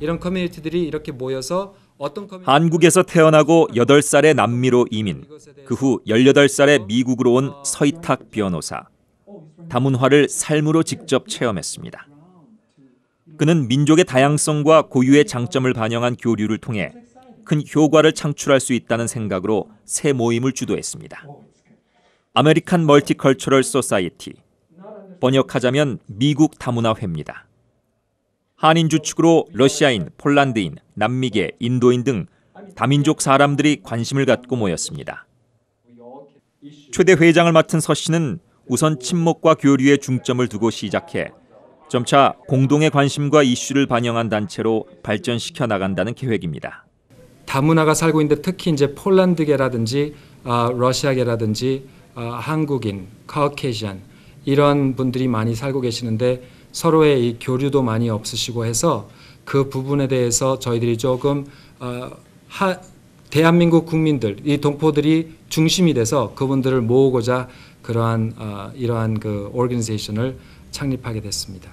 이런 커뮤니티들이 이렇게 모여서 한국에서 태어나고 8살의 남미로 이민, 그 후 18살에 미국으로 온 서이탁 변호사. 다문화를 삶으로 직접 체험했습니다. 그는 민족의 다양성과 고유의 장점을 반영한 교류를 통해 큰 효과를 창출할 수 있다는 생각으로 새 모임을 주도했습니다. American Multicultural Society. 번역하자면 미국 다문화회입니다. 한인 주축으로 러시아인, 폴란드인, 남미계, 인도인 등 다민족 사람들이 관심을 갖고 모였습니다. 최대 회장을 맡은 서 씨는 우선 친목과 교류에 중점을 두고 시작해 점차 공동의 관심과 이슈를 반영한 단체로 발전시켜 나간다는 계획입니다. 다문화가 살고 있는데 특히 이제 폴란드계라든지 아, 러시아계라든지 아, 한국인, 카우케이션 이런 분들이 많이 살고 계시는데 서로의 이 교류도 많이 없으시고 해서 그 부분에 대해서 저희들이 조금 어, 하, 대한민국 국민들 이 동포들이 중심이 돼서 그분들을 모으고자 그러한 어, 이러한 그 오르가니제이션을 창립하게 됐습니다.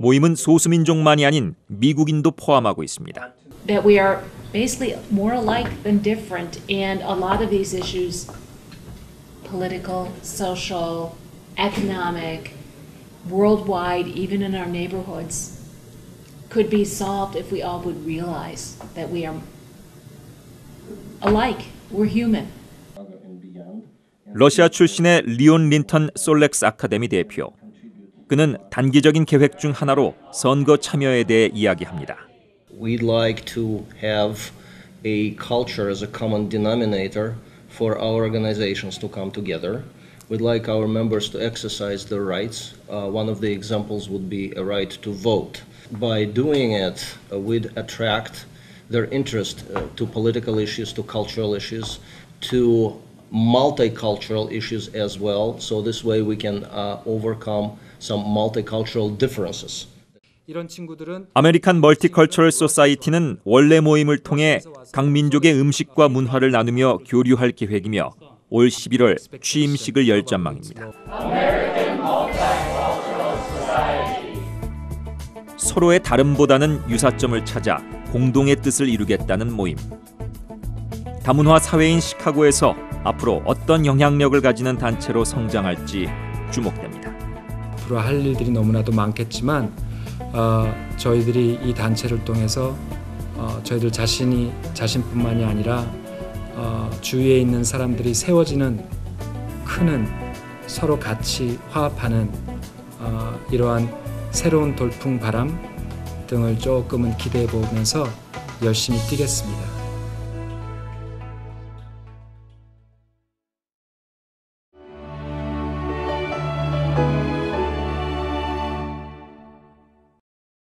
모임은 소수민족만이 아닌 미국인도 포함하고 있습니다. that we are basically more alike than different, and a lot of these issues political, social, economic, worldwide, even in our neighborhoods could be solved if we all would realize that we are alike. We're human. 러시아 출신의 리온 린턴 솔렉스 아카데미 대표. 그는 단기적인 계획 중 하나로 선거 참여에 대해 이야기합니다. We'd like to have a culture as a common denominator for our organizations to come together. We'd like our members to exercise their rights. Uh, one of the examples would be a right to vote. By doing it, uh, we'd attract their interest uh, to political issues, to cultural issues, to multicultural issues as well. So this way we can uh, overcome some multicultural differences. 이런 친구들은 아메리칸 멀티컬처럴 소사이티는 원래 모임을 통해 각 민족의 음식과 문화를 나누며 교류할 계획이며 올 11월 취임식을 열 전망입니다. 서로의 다름보다는 유사점을 찾아 공동의 뜻을 이루겠다는 모임. 다문화 사회인 시카고에서 앞으로 어떤 영향력을 가지는 단체로 성장할지 주목됩니다. 앞으로 할 일들이 너무나도 많겠지만 어, 저희들이 이 단체를 통해서 어, 저희들 자신이 자신뿐만이 아니라 어, 주위에 있는 사람들이 세워지는 크는 서로 같이 화합하는 어, 이러한 새로운 돌풍 바람 등을 조금은 기대해 보면서 열심히 뛰겠습니다.